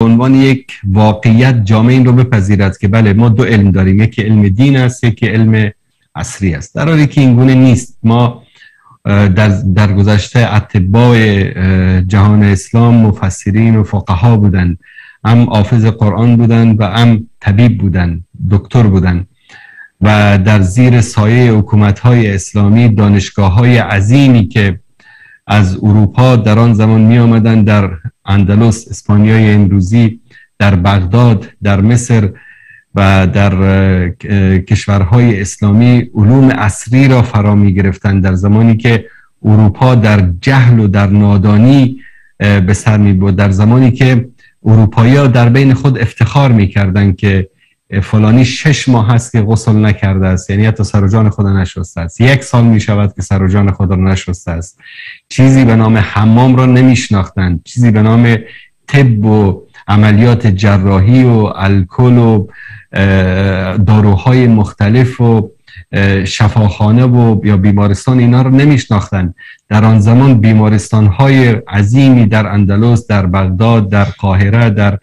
عنوان یک واقعیت جامعه این رو بپذیرد که بله ما دو علم داریم. یکی علم دین است یکی علم عصری است. در حالی که این گونه نیست. ما در, در گذشته اتباع جهان اسلام مفسرین و فقها بودن هم حافظ قرآن بودن و هم طبیب بودن دکتر بودن و در زیر سایه حکومت های اسلامی دانشگاه های عظیمی که از اروپا در آن زمان می آمدن در اندلس اسپانیای امروزی در بغداد در مصر و در کشورهای اسلامی علوم اصری را فرا می گرفتن در زمانی که اروپا در جهل و در نادانی به سر می بود در زمانی که اروپایی در بین خود افتخار می که فلانی شش ماه هست که غسل نکرده است. یعنی حتی سر و جان خود نشسته است. یک سال می شود که سر و جان خود را نشسته است. چیزی به نام حمام را نمیشناختند. چیزی به نام طب و عملیات جراحی و الکل و داروهای مختلف و شفاخانه و یا بیمارستان اینا رو نمیشناختن در آن زمان بیمارستان های عظیمی در اندلس در بغداد در قاهره در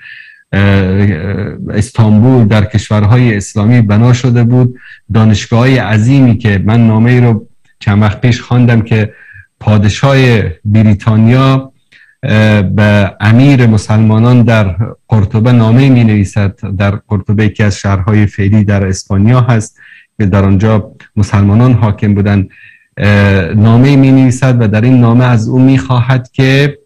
استانبول در کشورهای اسلامی بنا شده بود. دانشگاه های عظیمی که من نامه ای رو چند وقت پیش خواندم که پادشاه بریتانیا به امیر مسلمانان در قرطبه نامه می نویسد در قرطبه که از شهرهای فعلی در اسپانیا هست که در آنجا مسلمانان حاکم بودند. نامه می نویسد و در این نامه از او می خواهد که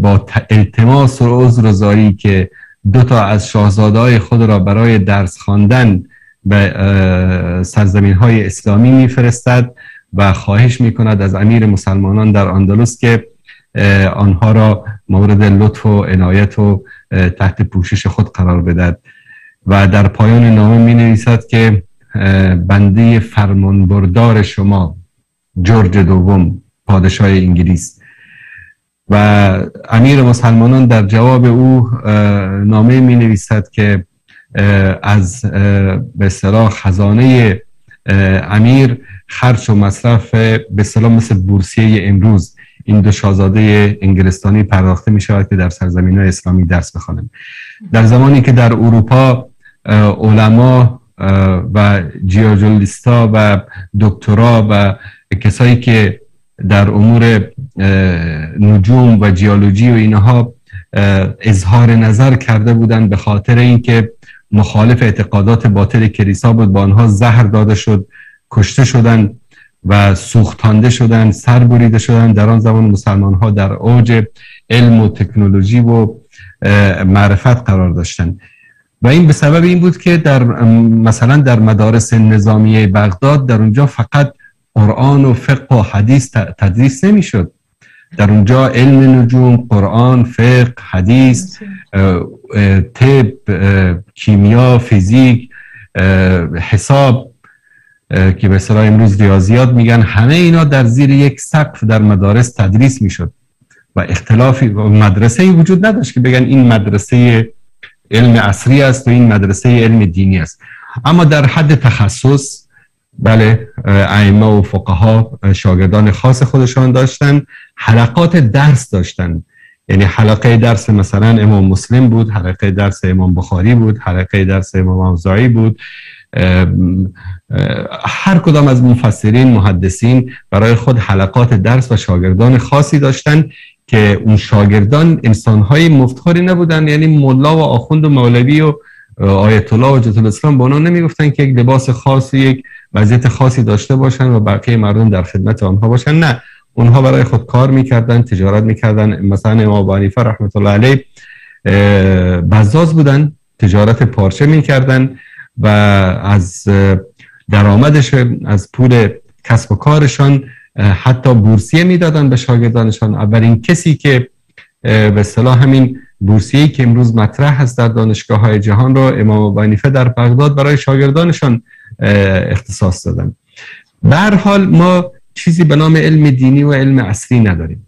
با التماس و عذر زاری که دو تا از شاهزاده خود را برای درس خواندن به سرزمین های اسلامی میفرستد و خواهش می کند از امیر مسلمانان در اندلس که آنها را مورد لطف و عنایت و تحت پوشش خود قرار بدهد. و در پایان نامه می نویسد که بنده فرمانبردار شما جورج دوم پادشاه انگلیس و امیر مسلمانان در جواب او نامه می نویسد که از به صلاح خزانه امیر خرچ و مصرف به صلاح مثل بورسیه امروز این دو شاهزاده انگلستانی پرداخته می شود که در سرزمین های اسلامی درس بخوانند. در زمانی که در اروپا علما و جیوجولیستا و دکترا و کسایی که در امور نجوم و جیولوژی و اینها اظهار نظر کرده بودند به خاطر اینکه مخالف اعتقادات باطل کلیسا بود. با آنها زهر داده شد کشته شدند و سوختانده شدن سر بریده شدن در آن زمان مسلمان ها در اوج علم و تکنولوژی و معرفت قرار داشتند. و این به سبب این بود که در مثلا در مدارس نظامی بغداد در اونجا فقط قرآن و فقه و حدیث تدریس نمی‌شد. در اونجا علم نجوم قرآن فقه حدیث طب کیمیا فیزیک حساب که به صلاح امروز ریاضیات میگن همه اینا در زیر یک سقف در مدارس تدریس می‌شد. و اختلافی مدرسه ای وجود نداشت که بگن این مدرسه علم عصری است و این مدرسه علم دینی است. اما در حد تخصص بله ائمه و فقها شاگردان خاص خودشان داشتن حلقات درس داشتن. یعنی حلقه درس مثلا امام مسلم بود حلقه درس امام بخاری بود حلقه درس امام اوزاعی بود. هر کدام از مفسرین محدثین برای خود حلقات درس و شاگردان خاصی داشتن که اون شاگردان انسانهای مفتخاری نبودن یعنی ملا و آخوند و مولوی و آیت الله و جت الاسلام به اونا نمی‌گفتن که یک لباس خاص یک وضعیت خاصی داشته باشن و بقیه مردم در خدمت آنها باشن. نه اونها برای خود کار می‌کردن تجارت می‌کردن. مثلا امام حنیفه رحمت الله علیه بزاز بودن تجارت پارچه می‌کردن و از درآمدش از پول کسب و کارشان حتی بورسیه می‌دادن به شاگردانشان. اولین کسی که به صلاح همین بورسیه که امروز مطرح هست در دانشگاه های جهان رو امام ابو در بغداد برای شاگردانشان اختصاص دادن. به حال ما چیزی به نام علم دینی و علم اصلی نداریم.